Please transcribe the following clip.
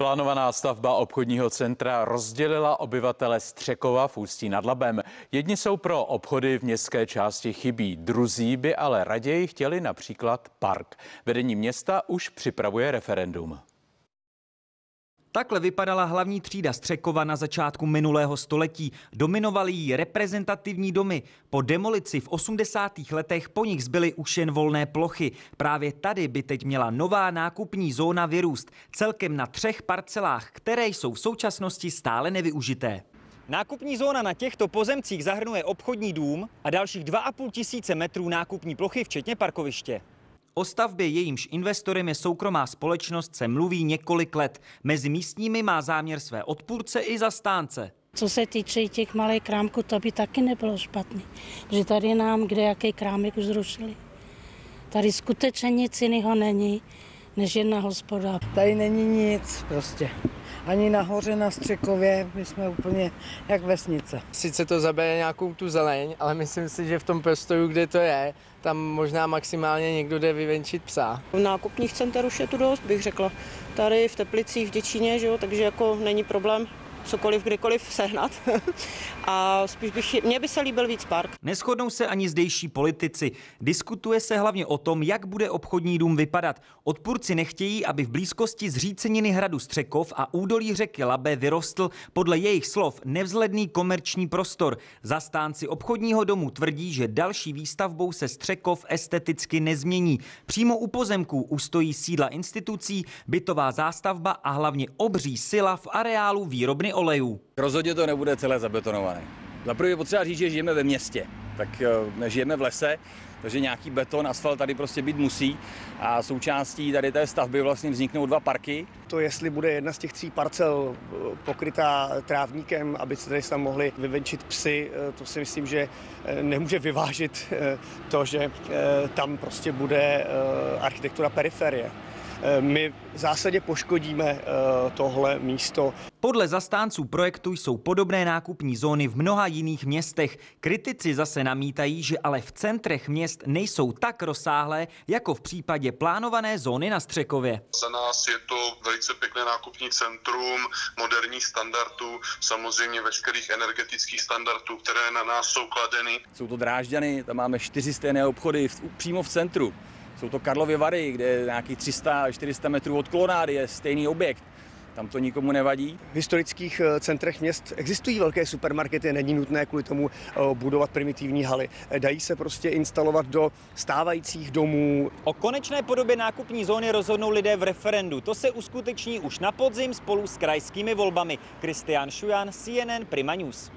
Plánovaná stavba obchodního centra rozdělila obyvatele Střekova v Ústí nad Labem. Jedni jsou pro obchody v městské části chybí, druzí by ale raději chtěli například park. Vedení města už připravuje referendum. Takhle vypadala hlavní třída Střekova na začátku minulého století. Dominovaly jí reprezentativní domy. Po demolici v 80. letech po nich zbyly už jen volné plochy. Právě tady by teď měla nová nákupní zóna vyrůst. Celkem na třech parcelách, které jsou v současnosti stále nevyužité. Nákupní zóna na těchto pozemcích zahrnuje obchodní dům a dalších 2,5 tisíce metrů nákupní plochy, včetně parkoviště. O stavbě jejímž investorem je soukromá společnost se mluví několik let. Mezi místními má záměr své odpůrce i zastánce. Co se týče těch malých krámků, to by taky nebylo špatný, protože tady nám kde jaký krámek už zrušili. Tady skutečně nic jiného není, než jedna hospoda. Tady není nic prostě. Ani nahoře na Střekově, my jsme úplně jak vesnice. Sice to zabere nějakou tu zeleň, ale myslím si, že v tom prostoru, kde to je, tam možná maximálně někdo jde vyvenčit psa. V nákupních center už je tu dost, bych řekla. Tady v Teplicích, v Děčíně, že jo, takže jako není problém cokoliv kdykoliv sehnat. A spíš bych, mně by se líbil víc park. Neschodnou se ani zdejší politici. Diskutuje se hlavně o tom, jak bude obchodní dům vypadat. Odpůrci nechtějí, aby v blízkosti zříceniny hradu Střekov a údolí řeky Labe vyrostl podle jejich slov nevzhledný komerční prostor. Zastánci obchodního domu tvrdí, že další výstavbou se Střekov esteticky nezmění. Přímo u pozemků ustojí sídla institucí, bytová zástavba a hlavně obří sila v areálu výrobny olejů. Rozhodně to nebude celé zabetonované. Za prvé je potřeba říct, že žijeme ve městě, tak eh, nežijeme v lese, takže nějaký beton, asfalt tady prostě být musí a součástí tady té stavby vlastně vzniknou dva parky. To, jestli bude jedna z těch tří parcel eh, pokrytá trávníkem, aby se tady tam mohli vyvenčit psy, eh, to si myslím, že nemůže vyvážit to, že tam prostě bude architektura periferie. Eh, my v zásadě poškodíme eh, tohle místo. Podle zastánců projektu jsou podobné nákupní zóny v mnoha jiných městech. Kritici zase namítají, že ale v centrech měst nejsou tak rozsáhlé, jako v případě plánované zóny na Střekově. Za nás je to velice pěkné nákupní centrum, moderních standardů, samozřejmě veškerých energetických standardů, které na nás jsou kladeny. Jsou to Drážďany, tam máme čtyři stejné obchody v, přímo v centru. Jsou to Karlovy Vary, kde nějakých 300-400 metrů od kolonády je stejný objekt. Tam to nikomu nevadí. V historických eh, centrech měst existují velké supermarkety, není nutné kvůli tomu eh, budovat primitivní haly. Dají se prostě instalovat do stávajících domů. O konečné podobě nákupní zóny rozhodnou lidé v referendu. To se uskuteční už na podzim spolu s krajskými volbami. Kristián Šujan, CNN Prima News.